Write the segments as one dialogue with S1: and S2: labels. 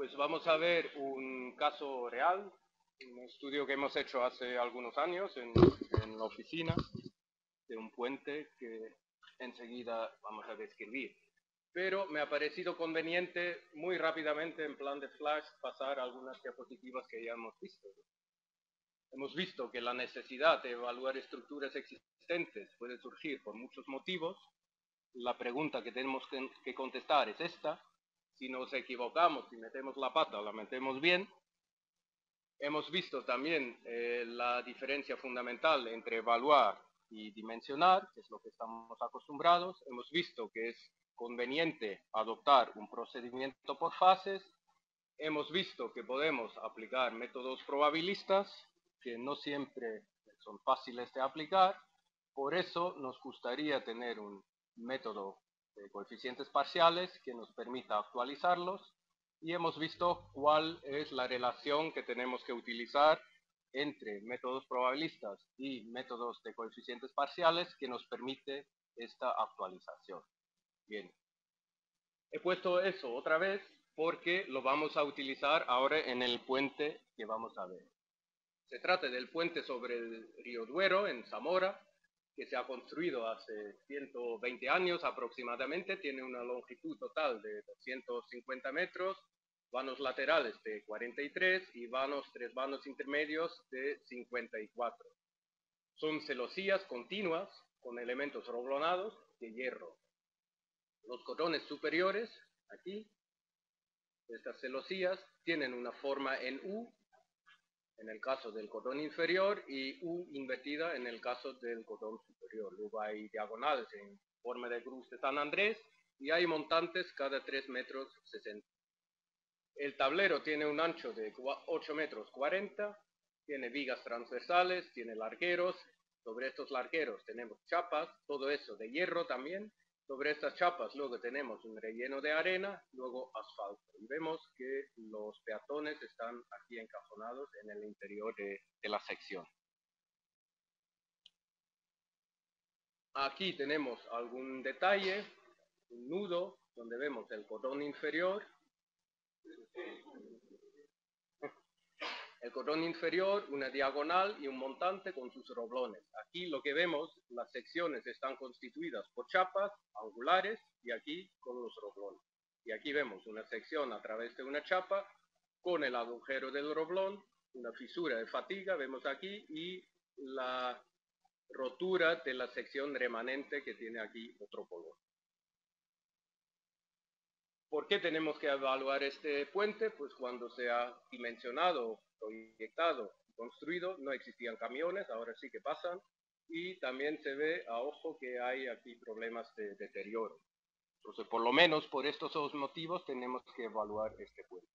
S1: Pues vamos a ver un caso real, un estudio que hemos hecho hace algunos años en, la oficina de un puente que enseguida vamos a describir. Pero me ha parecido conveniente muy rápidamente en plan de flash pasar algunas diapositivas que ya hemos visto. Hemos visto que la necesidad de evaluar estructuras existentes puede surgir por muchos motivos. La pregunta que tenemos que contestar es esta. Si nos equivocamos y metemos la pata, la metemos bien. Hemos visto también eh, la diferencia fundamental entre evaluar y dimensionar, que es lo que estamos acostumbrados. Hemos visto que es conveniente adoptar un procedimiento por fases. Hemos visto que podemos aplicar métodos probabilistas que no siempre son fáciles de aplicar. Por eso nos gustaría tener un método de coeficientes parciales que nos permita actualizarlos y hemos visto cuál es la relación que tenemos que utilizar entre métodos probabilistas y métodos de coeficientes parciales que nos permite esta actualización. Bien, he puesto eso otra vez porque lo vamos a utilizar ahora en el puente que vamos a ver. Se trata del puente sobre el río Duero, en Zamora, que se ha construido hace 120 años aproximadamente, tiene una longitud total de 250 metros, vanos laterales de 43 y vanos, tres vanos intermedios de 54. Son celosías continuas con elementos roblonados de hierro. Los cordones superiores, aquí, estas celosías, tienen una forma en U en el caso del cordón inferior y U invertida en el caso del cordón superior. Luego hay diagonales en forma de cruz de San Andrés y hay montantes cada 3 metros 60. El tablero tiene un ancho de 8 metros 40, tiene vigas transversales, tiene largueros, sobre estos largueros tenemos chapas, todo eso de hierro también, sobre estas chapas luego tenemos un relleno de arena, luego asfalto. Y vemos que los peatones están aquí encajonados en el interior de, la sección. Aquí tenemos algún detalle, un nudo, donde vemos el cordón inferior, el cordón inferior, una diagonal y un montante con sus roblones. Aquí lo que vemos, las secciones están constituidas por chapas angulares y aquí con los roblones. Y aquí vemos una sección a través de una chapa con el agujero del roblón, una fisura de fatiga, vemos aquí, y la rotura de la sección remanente que tiene aquí otro color. ¿Por qué tenemos que evaluar este puente? Pues cuando se ha dimensionado proyectado construido, no existían camiones, ahora sí que pasan, y también se ve a ojo que hay aquí problemas de deterioro. Entonces, por lo menos por estos dos motivos tenemos que evaluar este puente.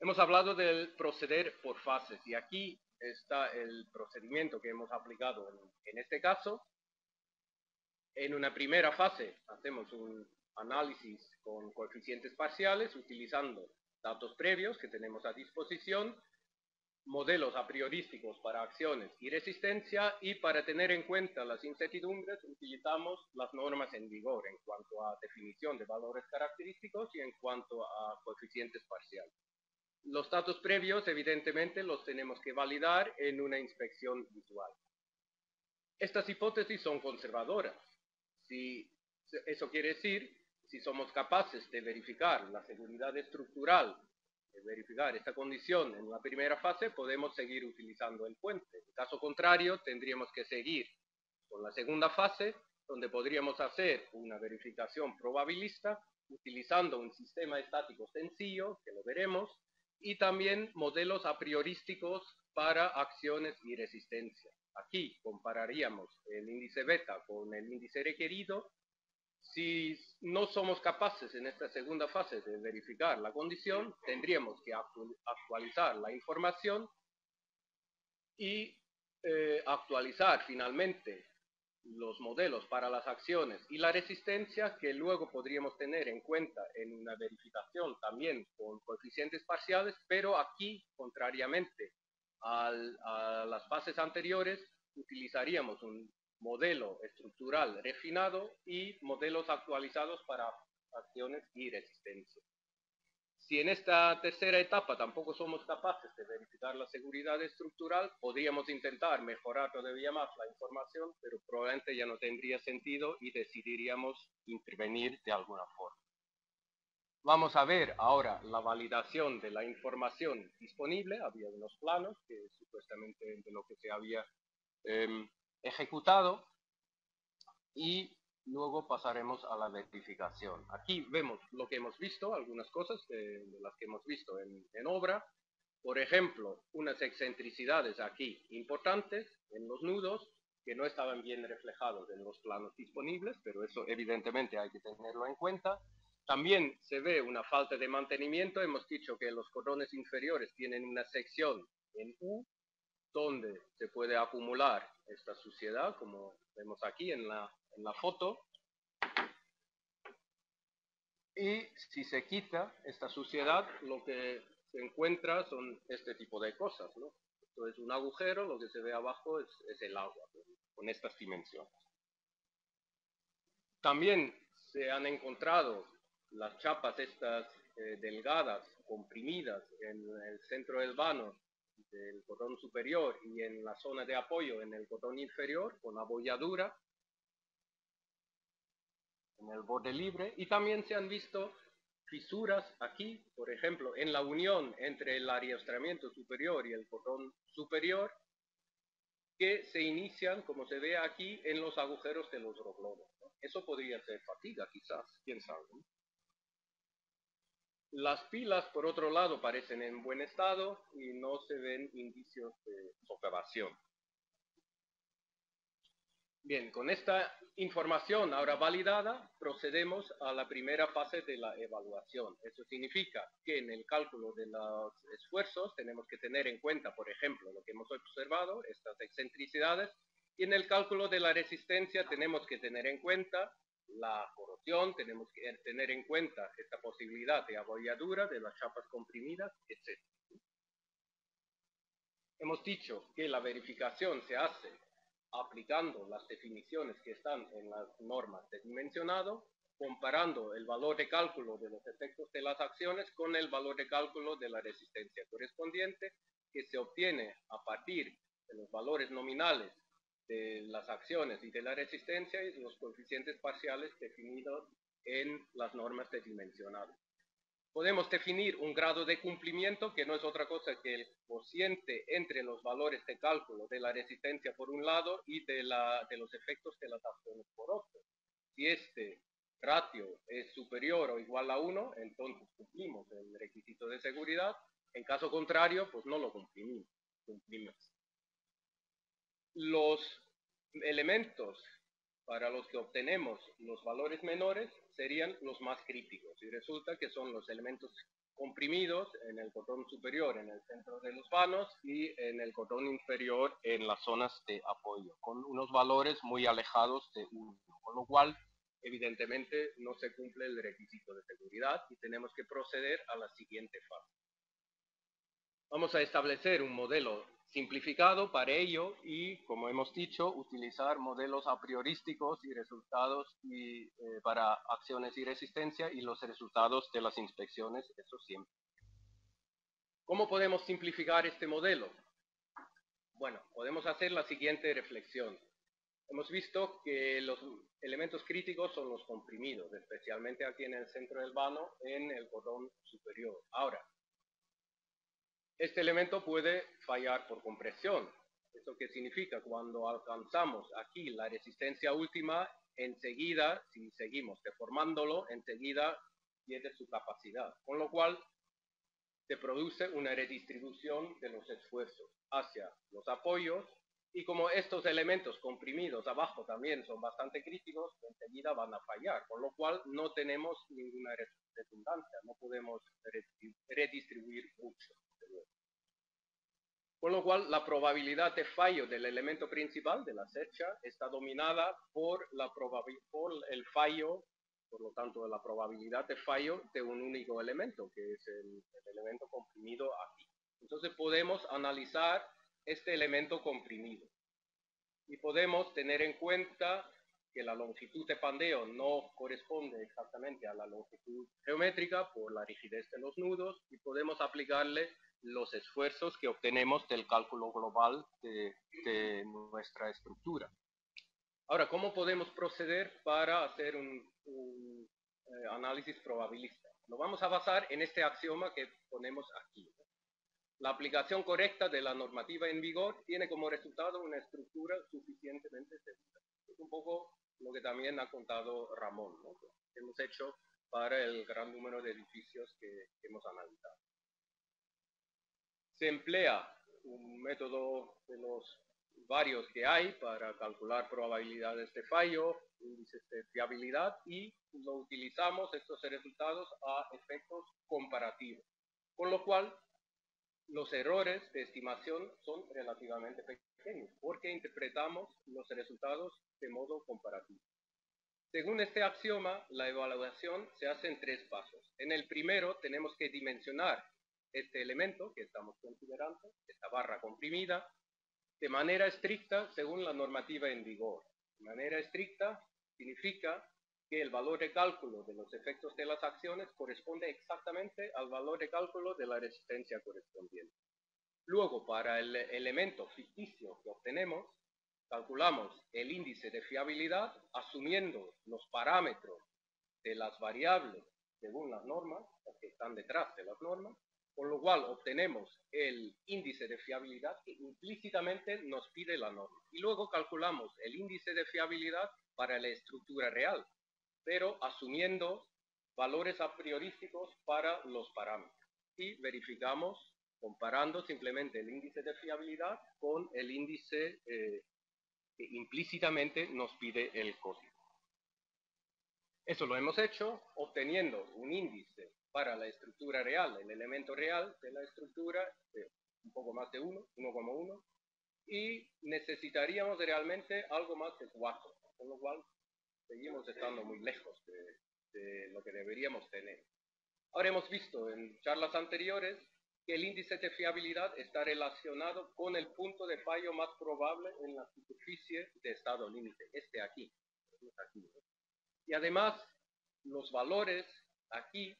S1: Hemos hablado del proceder por fases y aquí está el procedimiento que hemos aplicado en, en este caso. En una primera fase hacemos un análisis con coeficientes parciales utilizando datos previos que tenemos a disposición, modelos a priorísticos para acciones y resistencia y para tener en cuenta las incertidumbres utilizamos las normas en vigor en cuanto a definición de valores característicos y en cuanto a coeficientes parciales. Los datos previos evidentemente los tenemos que validar en una inspección visual. Estas hipótesis son conservadoras. Si eso quiere decir si somos capaces de verificar la seguridad estructural, de verificar esta condición en la primera fase, podemos seguir utilizando el puente. En caso contrario, tendríamos que seguir con la segunda fase, donde podríamos hacer una verificación probabilista utilizando un sistema estático sencillo, que lo veremos, y también modelos a priorísticos para acciones y resistencia. Aquí compararíamos el índice beta con el índice requerido si no somos capaces en esta segunda fase de verificar la condición, tendríamos que actualizar la información y eh, actualizar finalmente los modelos para las acciones y la resistencia que luego podríamos tener en cuenta en una verificación también con coeficientes parciales, pero aquí, contrariamente a las fases anteriores, utilizaríamos un modelo estructural refinado y modelos actualizados para acciones y resistencia. Si en esta tercera etapa tampoco somos capaces de verificar la seguridad estructural, podríamos intentar mejorar todavía más la información, pero probablemente ya no tendría sentido y decidiríamos intervenir de alguna forma. Vamos a ver ahora la validación de la información disponible. Había unos planos que supuestamente de lo que se había em, ejecutado y Luego pasaremos a la verificación. Aquí vemos lo que hemos visto, algunas cosas de, las que hemos visto en, obra. Por ejemplo, unas excentricidades aquí importantes en los nudos que no estaban bien reflejados en los planos disponibles, pero eso evidentemente hay que tenerlo en cuenta. También se ve una falta de mantenimiento. Hemos dicho que los cordones inferiores tienen una sección en U, donde se puede acumular esta suciedad, como vemos aquí en la, en la foto. Y si se quita esta suciedad, lo que se encuentra son este tipo de cosas. ¿no? Esto es un agujero, lo que se ve abajo es, el agua, con estas dimensiones. También se han encontrado las chapas estas eh, delgadas, comprimidas en el centro del vano del cordón superior y en la zona de apoyo en el cordón inferior con abolladura en el borde libre y también se han visto fisuras aquí, por ejemplo, en la unión entre el ariestramiento superior y el cordón superior que se inician, como se ve aquí, en los agujeros de los roblones. Eso podría ser fatiga, quizás, quién sabe. Las pilas, por otro lado, parecen en buen estado y no se ven indicios de socavación. Bien, con esta información ahora validada, procedemos a la primera fase de la evaluación. Eso significa que en el cálculo de los esfuerzos tenemos que tener en cuenta, por ejemplo, lo que hemos observado, estas excentricidades, y en el cálculo de la resistencia tenemos que tener en cuenta la corrosión, tenemos que tener en cuenta esta posibilidad de abolladura de las chapas comprimidas, etc. Hemos dicho que la verificación se hace aplicando las definiciones que están en las normas de dimensionado, comparando el valor de cálculo de los efectos de las acciones con el valor de cálculo de la resistencia correspondiente, que se obtiene a partir de los valores nominales de las acciones y de la resistencia y los coeficientes parciales definidos en las normas de dimensionado podemos definir un grado de cumplimiento que no es otra cosa que el cociente entre los valores de cálculo de la resistencia por un lado y de, los efectos de las acciones por otro. Si este ratio es superior o igual a 1, entonces cumplimos el requisito de seguridad. En caso contrario, pues no lo cumplimos. cumplimos. Los elementos para los que obtenemos los valores menores serían los más críticos y resulta que son los elementos comprimidos en el cordón superior en el centro de los vanos y en el cordón inferior en las zonas de apoyo, con unos valores muy alejados de 1, con lo cual evidentemente no se cumple el requisito de seguridad y tenemos que proceder a la siguiente fase. Vamos a establecer un modelo simplificado para ello y, como hemos dicho, utilizar modelos a priorísticos y resultados eh, para acciones y resistencia y los resultados de las inspecciones, eso siempre. ¿Cómo podemos simplificar este modelo? Bueno, podemos hacer la siguiente reflexión. Hemos visto que los elementos críticos son los comprimidos, especialmente aquí en el centro del vano, en el cordón superior. Ahora, este elemento puede fallar por compresión. ¿Eso qué significa? Cuando alcanzamos aquí la resistencia última, enseguida, si seguimos deformándolo, enseguida pierde su capacidad. Con lo cual, se produce una redistribución de los esfuerzos hacia los apoyos y como estos elementos comprimidos abajo también son bastante críticos, enseguida van a fallar, con lo cual no tenemos ninguna redundancia, no podemos redistribuir mucho. Con lo cual, la probabilidad de fallo del elemento principal de la secha está dominada por, el fallo, por lo tanto, la probabilidad de fallo de un único elemento, que es el, elemento comprimido aquí. Entonces podemos analizar este elemento comprimido. Y podemos tener en cuenta que la longitud de pandeo no corresponde exactamente a la longitud geométrica por la rigidez de los nudos y podemos aplicarle los esfuerzos que obtenemos del cálculo global de, nuestra estructura. Ahora, ¿cómo podemos proceder para hacer un, eh, análisis probabilista? Lo vamos a basar en este axioma que ponemos aquí. La aplicación correcta de la normativa en vigor tiene como resultado una estructura suficientemente segura. Es un poco lo que también ha contado Ramón, que hemos hecho para el gran número de edificios que hemos analizado. Se emplea un método de los varios que hay para calcular probabilidades de fallo, índices de fiabilidad y lo utilizamos estos resultados a efectos comparativos, con lo cual los errores de estimación son relativamente pequeños porque interpretamos los resultados de modo comparativo. Según este axioma, la evaluación se hace en tres pasos. En el primero tenemos que dimensionar este elemento que estamos considerando, esta barra comprimida, de manera estricta según la normativa en vigor. De manera estricta significa que el valor de cálculo de los efectos de las acciones corresponde exactamente al valor de cálculo de la resistencia correspondiente. Luego, para el elemento ficticio que obtenemos, calculamos el índice de fiabilidad asumiendo los parámetros de las variables según las normas, que están detrás de las normas, con lo cual obtenemos el índice de fiabilidad que implícitamente nos pide la norma. Y luego calculamos el índice de fiabilidad para la estructura real, pero asumiendo valores a priorísticos para los parámetros. Y verificamos comparando simplemente el índice de fiabilidad con el índice eh, que implícitamente nos pide el código. Eso lo hemos hecho obteniendo un índice para la estructura real, el elemento real de la estructura, un poco más de 1, 1,1, y necesitaríamos realmente algo más de 4, con lo cual seguimos estando muy lejos de, lo que deberíamos tener. Ahora hemos visto en charlas anteriores que el índice de fiabilidad está relacionado con el punto de fallo más probable en la superficie de estado límite, este aquí. aquí Y además, los valores aquí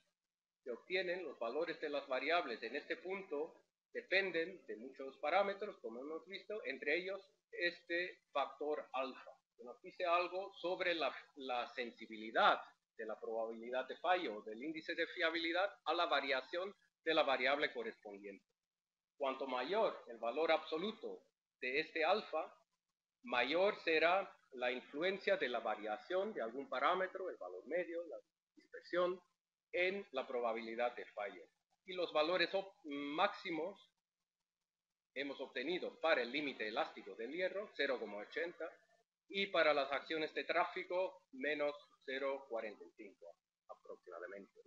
S1: obtienen los valores de las variables en este punto dependen de muchos parámetros, como hemos visto, entre ellos este factor alfa, que nos dice algo sobre la, la sensibilidad de la probabilidad de fallo del índice de fiabilidad a la variación de la variable correspondiente. Cuanto mayor el valor absoluto de este alfa, mayor será la influencia de la variación de algún parámetro, el valor medio, la dispersión, en la probabilidad de fallo. Y los valores máximos hemos obtenido para el límite elástico del hierro, 0,80, y para las acciones de tráfico, menos 0,45 aproximadamente.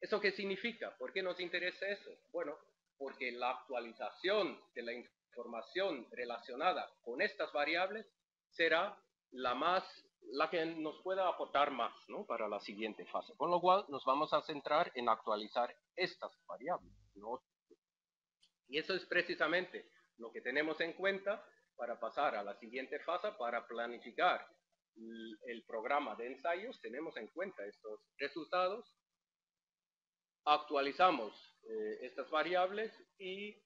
S1: ¿Eso qué significa? ¿Por qué nos interesa eso? Bueno, porque la actualización de la información relacionada con estas variables será la más la que nos pueda aportar más ¿no? para la siguiente fase. Con lo cual nos vamos a centrar en actualizar estas variables. Y eso es precisamente lo que tenemos en cuenta para pasar a la siguiente fase, para planificar el programa de ensayos. Tenemos en cuenta estos resultados, actualizamos eh, estas variables y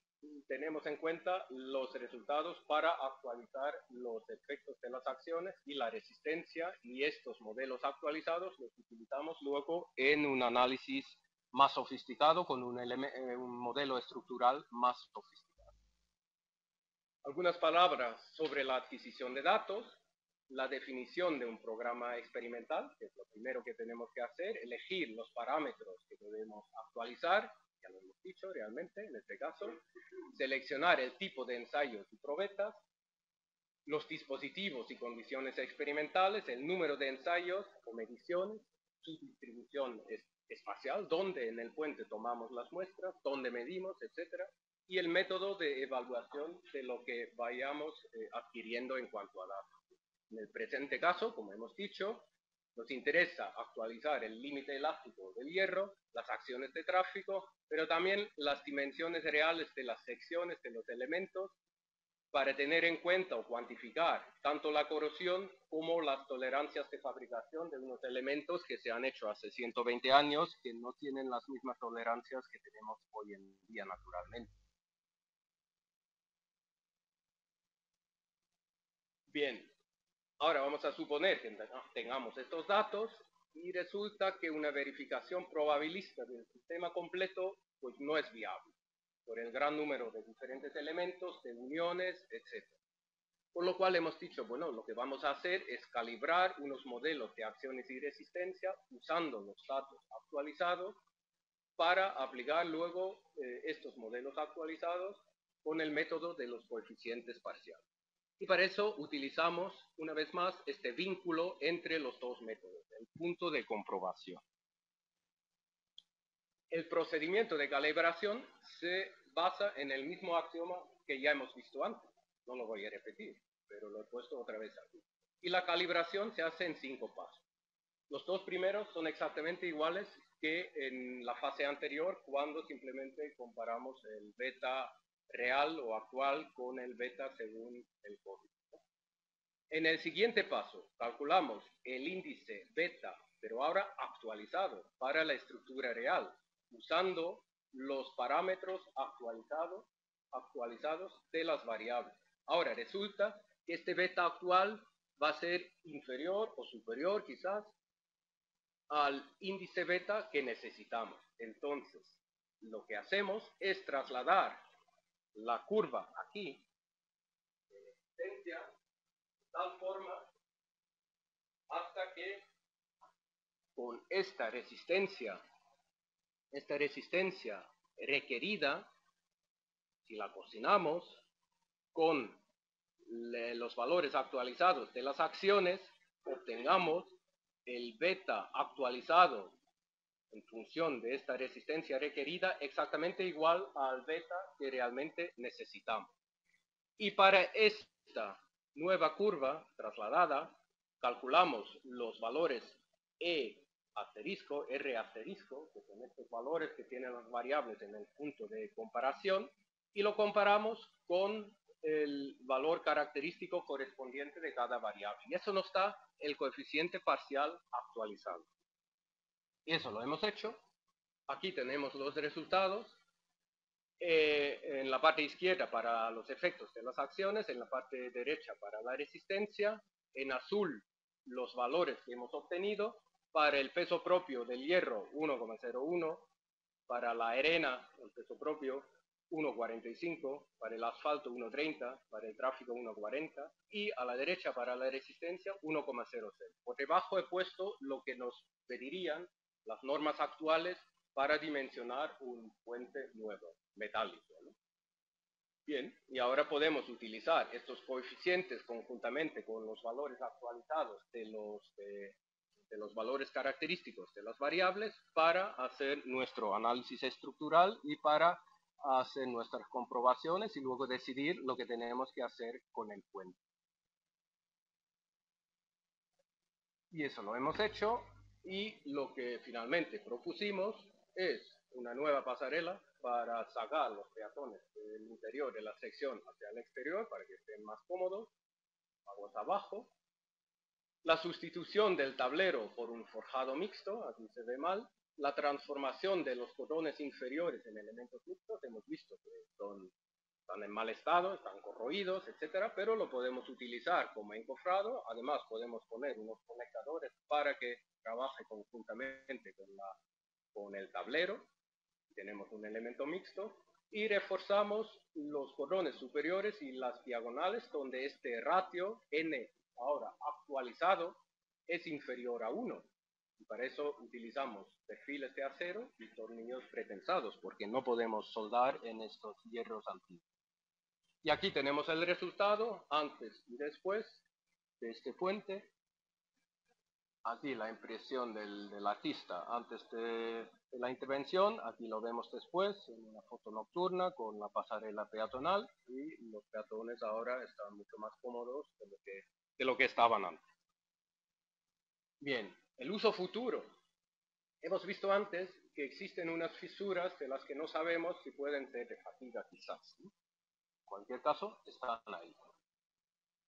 S1: tenemos en cuenta los resultados para actualizar los efectos de las acciones y la resistencia y estos modelos actualizados los utilizamos luego en un análisis más sofisticado con un, eh, un modelo estructural más sofisticado. Algunas palabras sobre la adquisición de datos, la definición de un programa experimental, que es lo primero que tenemos que hacer, elegir los parámetros que debemos actualizar ya lo hemos dicho realmente en este caso, seleccionar el tipo de ensayos y probetas, los dispositivos y condiciones experimentales, el número de ensayos o mediciones, su distribución espacial, dónde en el puente tomamos las muestras, dónde medimos, etcétera, y el método de evaluación de lo que vayamos eh, adquiriendo en cuanto a datos. En el presente caso, como hemos dicho, nos interesa actualizar el límite elástico del hierro, las acciones de tráfico, pero también las dimensiones reales de las secciones de los elementos para tener en cuenta o cuantificar tanto la corrosión como las tolerancias de fabricación de unos elementos que se han hecho hace 120 años que no tienen las mismas tolerancias que tenemos hoy en día naturalmente. Bien, ahora vamos a suponer que tengamos estos datos y resulta que una verificación probabilista del sistema completo pues no es viable por el gran número de diferentes elementos, de uniones, etc. Por lo cual hemos dicho, bueno, lo que vamos a hacer es calibrar unos modelos de acciones y resistencia usando los datos actualizados para aplicar luego eh, estos modelos actualizados con el método de los coeficientes parciales. Y para eso utilizamos, una vez más, este vínculo entre los dos métodos, el punto de comprobación. El procedimiento de calibración se basa en el mismo axioma que ya hemos visto antes. No lo voy a repetir, pero lo he puesto otra vez aquí. Y la calibración se hace en cinco pasos. Los dos primeros son exactamente iguales que en la fase anterior cuando simplemente comparamos el beta real o actual con el beta según el código. En el siguiente paso calculamos el índice beta, pero ahora actualizado para la estructura real, usando los parámetros actualizados, actualizados de las variables. Ahora resulta que este beta actual va a ser inferior o superior quizás al índice beta que necesitamos. Entonces, lo que hacemos es trasladar la curva aquí de resistencia de tal forma hasta que con esta resistencia esta resistencia requerida, si la cocinamos con los valores actualizados de las acciones, obtengamos el beta actualizado en función de esta resistencia requerida exactamente igual al beta que realmente necesitamos. Y para esta nueva curva trasladada, calculamos los valores E asterisco, R asterisco, que son estos valores que tienen las variables en el punto de comparación, y lo comparamos con el valor característico correspondiente de cada variable. Y eso nos da el coeficiente parcial actualizado. Y eso lo hemos hecho. Aquí tenemos los resultados. Eh, en la parte izquierda para los efectos de las acciones, en la parte derecha para la resistencia, en azul los valores que hemos obtenido para el peso propio del hierro 1,01, para la arena, el peso propio 1,45, para el asfalto 1,30, para el tráfico 1,40 y a la derecha para la resistencia 1,00. Por debajo he puesto lo que nos pedirían las normas actuales para dimensionar un puente nuevo, metálico. Bien, y ahora podemos utilizar estos coeficientes conjuntamente con los valores actualizados de los de los valores característicos de las variables para hacer nuestro análisis estructural y para hacer nuestras comprobaciones y luego decidir lo que tenemos que hacer con el puente. Y eso lo hemos hecho y lo que finalmente propusimos es una nueva pasarela para sacar los peatones del interior de la sección hacia el exterior para que estén más cómodos, aguas abajo, la sustitución del tablero por un forjado mixto, aquí se ve mal, la transformación de los cordones inferiores en elementos mixtos, hemos visto que son, están en mal estado, están corroídos, etcétera, pero lo podemos utilizar como encofrado, además podemos poner unos conectadores para que trabaje conjuntamente con, con el tablero, tenemos un elemento mixto, y reforzamos los cordones superiores y las diagonales donde este ratio n ahora actualizado es inferior a 1. Y para eso utilizamos perfiles de acero y tornillos pretensados, porque no podemos soldar en estos hierros antiguos. Y aquí tenemos el resultado antes y después de este puente. Aquí la impresión del, artista antes de, de, la intervención, aquí lo vemos después en una foto nocturna con la pasarela peatonal y los peatones ahora están mucho más cómodos de lo que de lo que estaban antes. Bien, el uso futuro. Hemos visto antes que existen unas fisuras de las que no sabemos si pueden ser de fatiga quizás. cualquier caso, están ahí.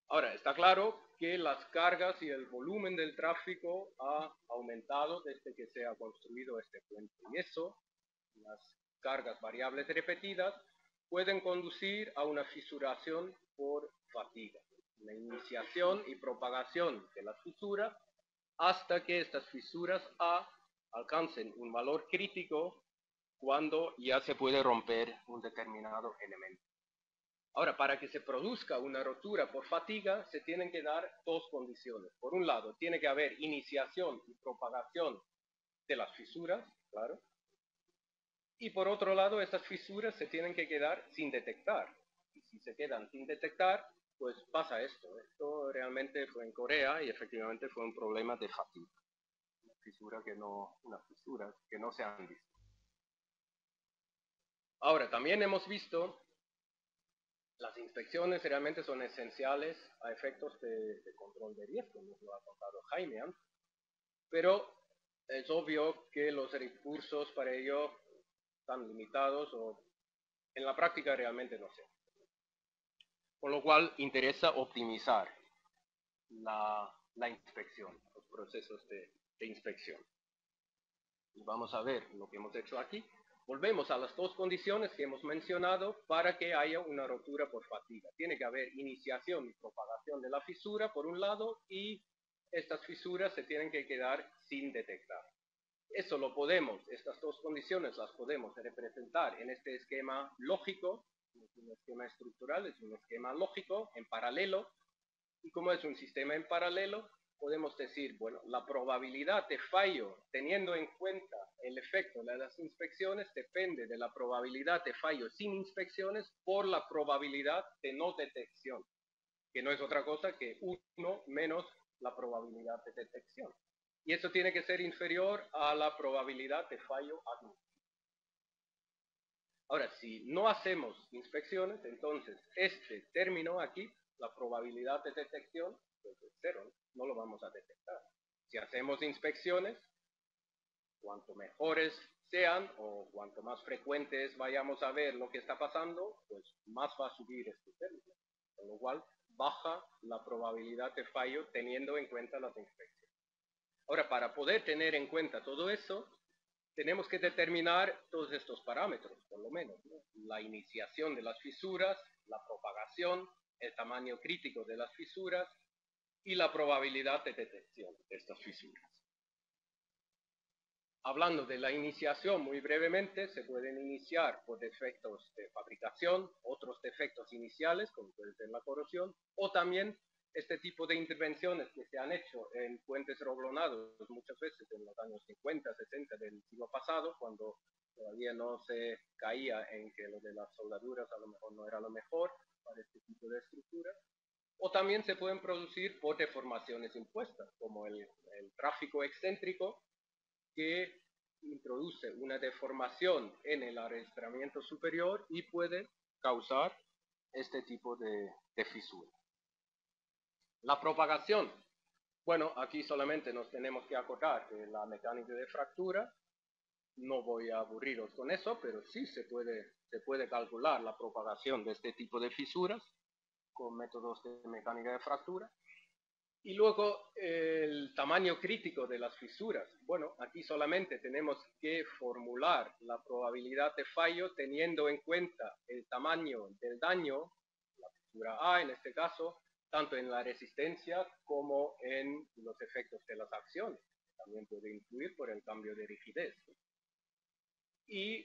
S1: Ahora, está claro que las cargas y el volumen del tráfico ha aumentado desde que se ha construido este puente. Y eso, las cargas variables repetidas, pueden conducir a una fisuración por fatiga, la iniciación y propagación de las fisuras hasta que estas fisuras A alcancen un valor crítico cuando ya se puede romper un determinado elemento. Ahora, para que se produzca una rotura por fatiga, se tienen que dar dos condiciones. Por un lado, tiene que haber iniciación y propagación de las fisuras, claro. Y por otro lado, estas fisuras se tienen que quedar sin detectar. Y si se quedan sin detectar, pues pasa esto. Esto realmente fue en Corea y efectivamente fue un problema de fatiga. Una fisura que no, una fisura que no se han visto. Ahora, también hemos visto las inspecciones realmente son esenciales a efectos de, control de riesgo, nos lo ha contado Jaime antes. Pero es obvio que los recursos para ello están limitados o en la práctica realmente no sé. Con lo cual interesa optimizar la, inspección, los procesos de, de inspección. Y vamos a ver lo que hemos hecho aquí. Volvemos a las dos condiciones que hemos mencionado para que haya una rotura por fatiga. Tiene que haber iniciación y propagación de la fisura por un lado y estas fisuras se tienen que quedar sin detectar. Eso lo podemos, estas dos condiciones las podemos representar en este esquema lógico, es un esquema estructural, es un esquema lógico en paralelo. Y como es un sistema en paralelo, podemos decir, bueno, la probabilidad de fallo, teniendo en cuenta el efecto de las inspecciones, depende de la probabilidad de fallo sin inspecciones por la probabilidad de no detección, que no es otra cosa que 1 menos la probabilidad de detección. Y eso tiene que ser inferior a la probabilidad de fallo admitido. Ahora, si no hacemos inspecciones, entonces este término aquí, la probabilidad de detección, cero, no lo vamos a detectar. Si hacemos inspecciones, cuanto mejores sean o cuanto más frecuentes vayamos a ver lo que está pasando, pues más va a subir este término. Con lo cual, baja la probabilidad de fallo teniendo en cuenta las inspecciones. Ahora, para poder tener en cuenta todo eso, tenemos que determinar todos estos parámetros, por lo menos. La iniciación de las fisuras, la propagación, el tamaño crítico de las fisuras y la probabilidad de detección de estas fisuras. Hablando de la iniciación muy brevemente, se pueden iniciar por defectos de fabricación, otros defectos iniciales, como puede ser la corrosión, o también este tipo de intervenciones que se han hecho en puentes roblonados muchas veces en los años 50, 60 del siglo pasado, cuando todavía no se caía en que lo de las soldaduras a lo mejor no era lo mejor para este tipo de estructuras. O también se pueden producir por deformaciones impuestas, como el, tráfico excéntrico, que introduce una deformación en el arrastramiento superior y puede causar este tipo de, de fisura. La propagación. Bueno, aquí solamente nos tenemos que acotar que la mecánica de fractura, no voy a aburriros con eso, pero sí se puede, se puede calcular la propagación de este tipo de fisuras con métodos de mecánica de fractura. Y luego el tamaño crítico de las fisuras. Bueno, aquí solamente tenemos que formular la probabilidad de fallo teniendo en cuenta el tamaño del daño, la fisura A en este caso, tanto en la resistencia como en los efectos de las acciones. También puede influir por el cambio de rigidez. Y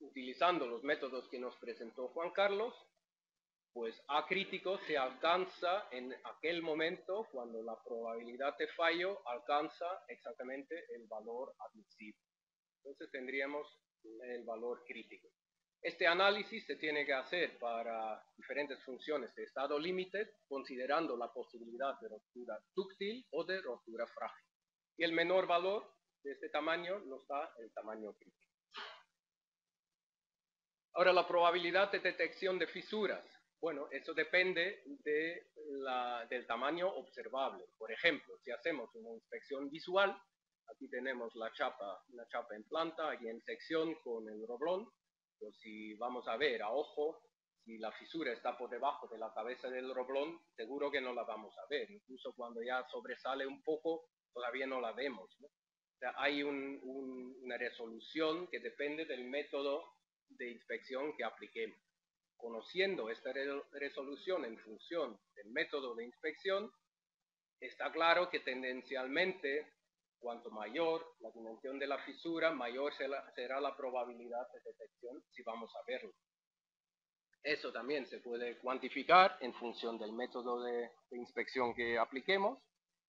S1: utilizando los métodos que nos presentó Juan Carlos, pues A crítico se alcanza en aquel momento cuando la probabilidad de fallo alcanza exactamente el valor admisible. Entonces tendríamos el valor crítico. Este análisis se tiene que hacer para diferentes funciones de estado límite, considerando la posibilidad de rotura dúctil o de rotura frágil. Y el menor valor de este tamaño nos da el tamaño crítico. Ahora, la probabilidad de detección de fisuras. Bueno, eso depende de del tamaño observable. Por ejemplo, si hacemos una inspección visual, aquí tenemos la chapa, una chapa en planta, y en sección con el roblón, pues si vamos a ver a ojo, si la fisura está por debajo de la cabeza del roblón, seguro que no la vamos a ver. Incluso cuando ya sobresale un poco, todavía no la vemos. Hay una resolución que depende del método de inspección que apliquemos. Conociendo esta resolución en función del método de inspección, está claro que tendencialmente, cuanto mayor la dimensión de la fisura, mayor será la probabilidad de detección si vamos a verlo. Eso también se puede cuantificar en función del método de, inspección que apliquemos,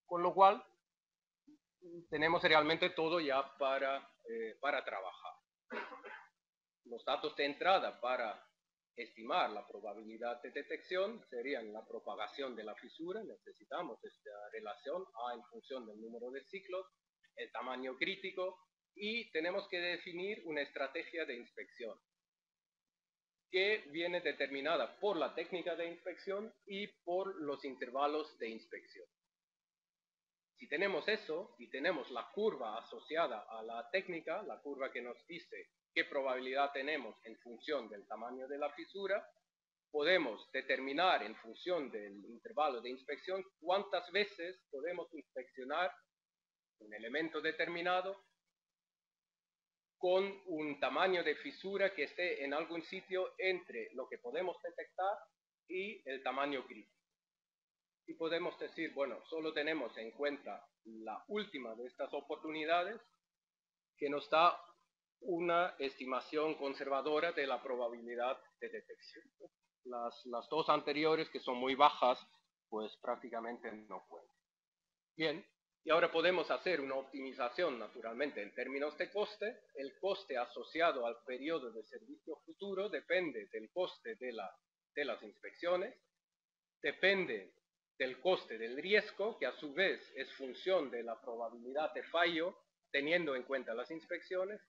S1: con lo cual tenemos realmente todo ya para, eh, para trabajar. Los datos de entrada para estimar la probabilidad de detección serían la propagación de la fisura, necesitamos esta relación A en función del número de ciclos, el tamaño crítico y tenemos que definir una estrategia de inspección que viene determinada por la técnica de inspección y por los intervalos de inspección. Si tenemos eso y tenemos la curva asociada a la técnica, la curva que nos dice qué probabilidad tenemos en función del tamaño de la fisura, podemos determinar en función del intervalo de inspección cuántas veces podemos inspeccionar un elemento determinado con un tamaño de fisura que esté en algún sitio entre lo que podemos detectar y el tamaño crítico. Y podemos decir, bueno, solo tenemos en cuenta la última de estas oportunidades que nos da una estimación conservadora de la probabilidad de detección. Las, las dos anteriores, que son muy bajas, pues prácticamente no pueden. Bien, y ahora podemos hacer una optimización, naturalmente, en términos de coste. El coste asociado al periodo de servicio futuro depende del coste de, la, de las inspecciones, depende del coste del riesgo, que a su vez es función de la probabilidad de fallo, teniendo en cuenta las inspecciones,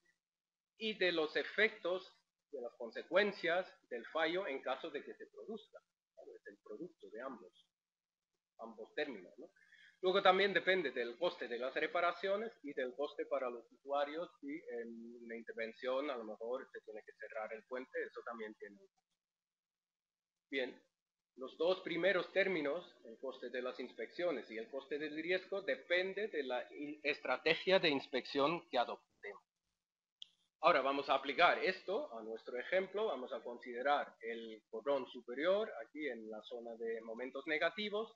S1: y de los efectos, de las consecuencias del fallo en caso de que se produzca. Es el producto de ambos, ambos términos. Luego también depende del coste de las reparaciones y del coste para los usuarios y en una intervención a lo mejor se tiene que cerrar el puente, eso también tiene un coste. Bien, los dos primeros términos, el coste de las inspecciones y el coste del riesgo, depende de la estrategia de inspección que adoptemos. Ahora vamos a aplicar esto a nuestro ejemplo, vamos a considerar el cordón superior aquí en la zona de momentos negativos.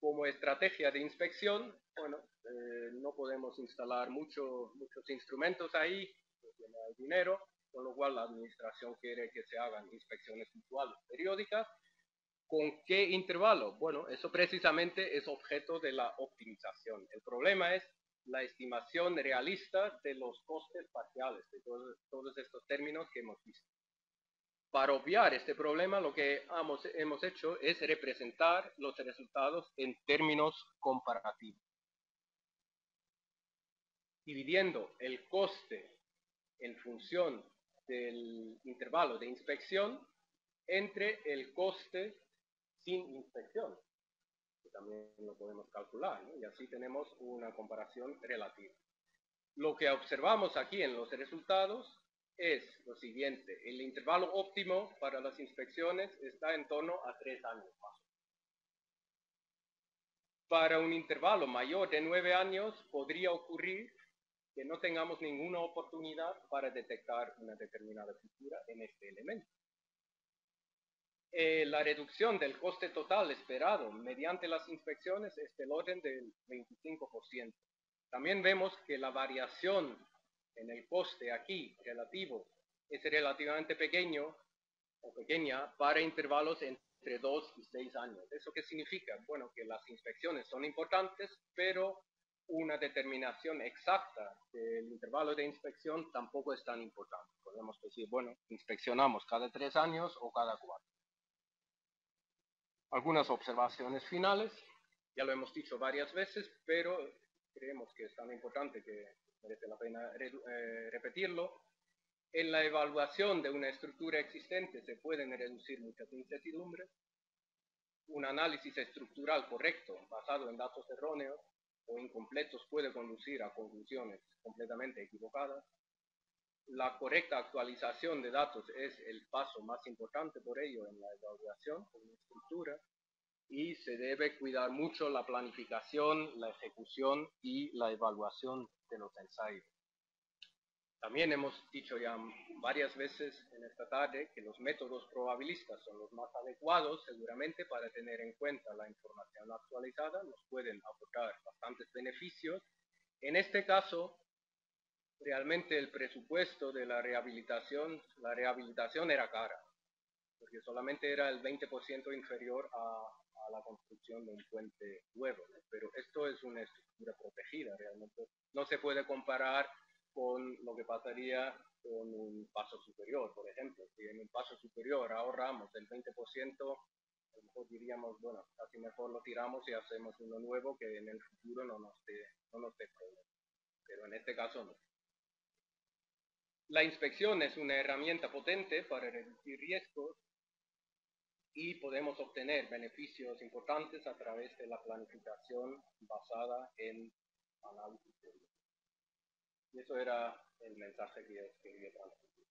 S1: Como estrategia de inspección, bueno, eh, no podemos instalar muchos instrumentos ahí, no hay dinero, con lo cual la administración quiere que se hagan inspecciones visuales periódicas. ¿Con qué intervalo? Bueno, eso precisamente es objeto de la optimización. El problema es la estimación realista de los costes parciales, de todos, estos términos que hemos visto. Para obviar este problema, lo que hemos, hecho es representar los resultados en términos comparativos. Dividiendo el coste en función del intervalo de inspección entre el coste sin inspección también lo podemos calcular, y así tenemos una comparación relativa. Lo que observamos aquí en los resultados es lo siguiente, el intervalo óptimo para las inspecciones está en torno a tres años más. Para un intervalo mayor de nueve años podría ocurrir que no tengamos ninguna oportunidad para detectar una determinada fisura en este elemento. Eh, la reducción del coste total esperado mediante las inspecciones es del orden del 25%. También vemos que la variación en el coste aquí relativo es relativamente pequeña para intervalos entre 2 y 6 años. ¿Eso qué significa? Bueno, que las inspecciones son importantes, pero una determinación exacta del intervalo de inspección tampoco es tan importante. Podemos decir, bueno, inspeccionamos cada 3 años o cada 4 algunas observaciones finales. Ya lo hemos dicho varias veces, pero creemos que es tan importante que merece la pena eh, repetirlo. En la evaluación de una estructura existente se pueden reducir muchas incertidumbres. Un análisis estructural correcto, basado en datos erróneos o incompletos, puede conducir a conclusiones completamente equivocadas. La correcta actualización de datos es el paso más importante por ello en la evaluación de una estructura y se debe cuidar mucho la planificación, la ejecución y la evaluación de los ensayos. También hemos dicho ya varias veces en esta tarde que los métodos probabilistas son los más adecuados seguramente para tener en cuenta la información actualizada, nos pueden aportar bastantes beneficios. En este caso, realmente el presupuesto de la rehabilitación, la rehabilitación era cara, porque solamente era el 20% inferior a, a, la construcción de un puente nuevo, pero esto es una estructura protegida realmente. No se puede comparar con lo que pasaría con un paso superior, por ejemplo. Si en un paso superior ahorramos el 20%, a lo mejor diríamos, bueno, casi mejor lo tiramos y hacemos uno nuevo que en el futuro no nos dé, no nos dé problema. Pero en este caso no. La inspección es una herramienta potente para reducir riesgos y podemos obtener beneficios importantes a través de la planificación basada en análisis y eso era el mensaje que quería transmitir.